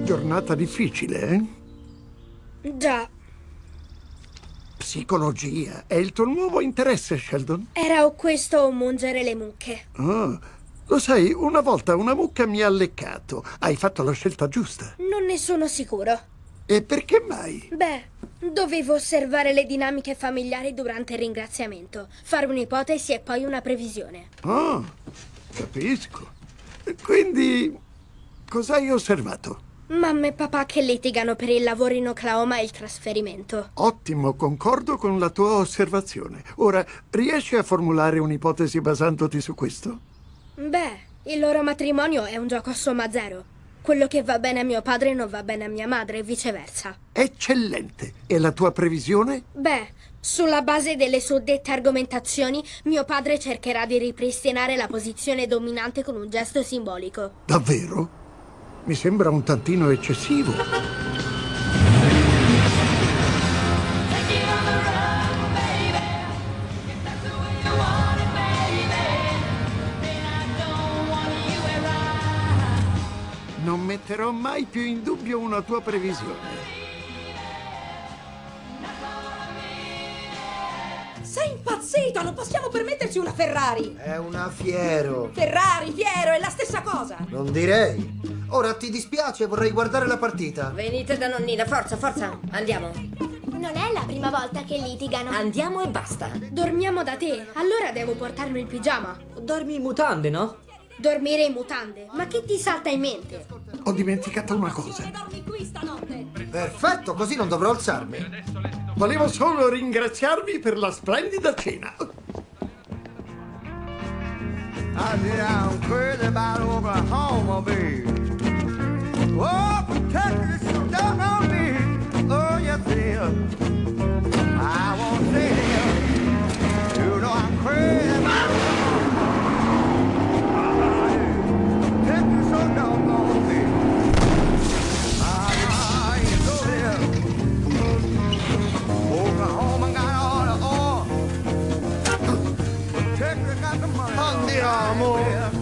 Giornata difficile, eh? Già, Psicologia è il tuo nuovo interesse, Sheldon? era o questo o mungere le mucche. Ah, lo sai, una volta una mucca mi ha leccato. Hai fatto la scelta giusta. Non ne sono sicuro. E perché mai? Beh, dovevo osservare le dinamiche familiari durante il ringraziamento, fare un'ipotesi e poi una previsione. Ah, capisco. Quindi, cosa hai osservato? Mamma e papà che litigano per il lavoro in Oklahoma e il trasferimento. Ottimo, concordo con la tua osservazione. Ora, riesci a formulare un'ipotesi basandoti su questo? Beh, il loro matrimonio è un gioco a somma zero. Quello che va bene a mio padre non va bene a mia madre e viceversa. Eccellente. E la tua previsione? Beh, sulla base delle suddette argomentazioni, mio padre cercherà di ripristinare la posizione dominante con un gesto simbolico. Davvero? Mi sembra un tantino eccessivo. Non metterò mai più in dubbio una tua previsione. Sei impazzito! Non possiamo permetterci una Ferrari! È una fiero. Ferrari, Fiero, è la stessa cosa! Non direi. Ora ti dispiace, vorrei guardare la partita. Venite da nonnina, forza, forza, andiamo. Non è la prima volta che litigano. Andiamo e basta. Dormiamo da te, allora devo portarmi il pigiama. Dormi in mutande, no? Dormire in mutande? Ma che ti salta in mente? Ho dimenticato una cosa. Dormi qui stanotte! Perfetto, così non dovrò alzarmi. Volevo solo ringraziarvi per la splendida cena. I I'm crazy about Oklahoma, babe. Andiamo.